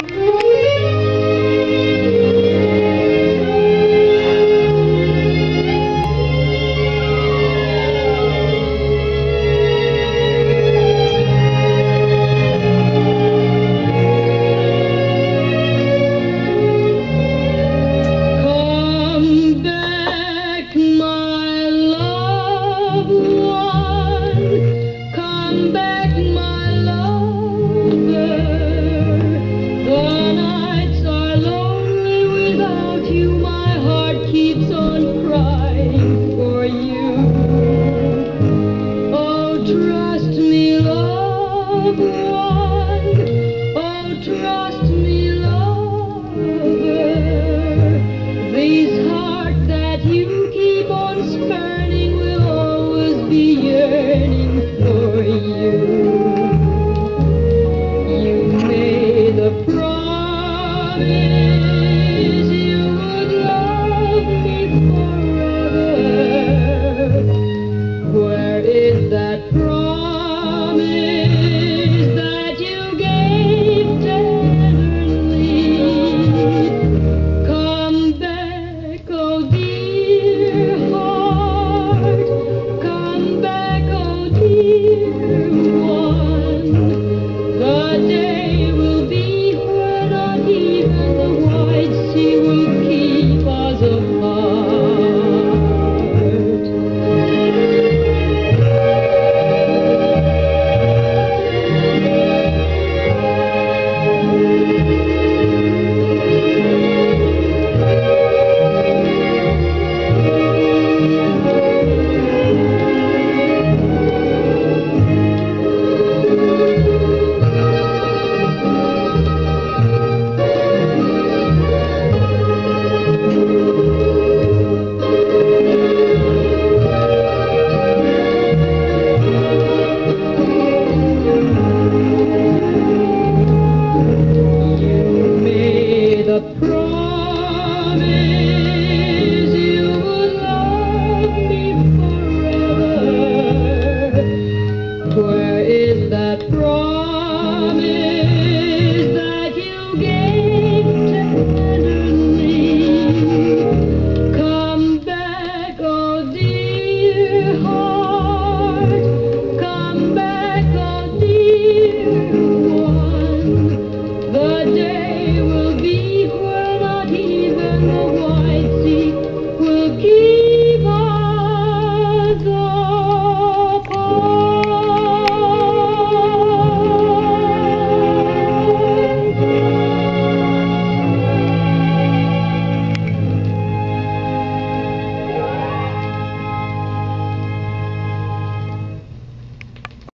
Come be coming.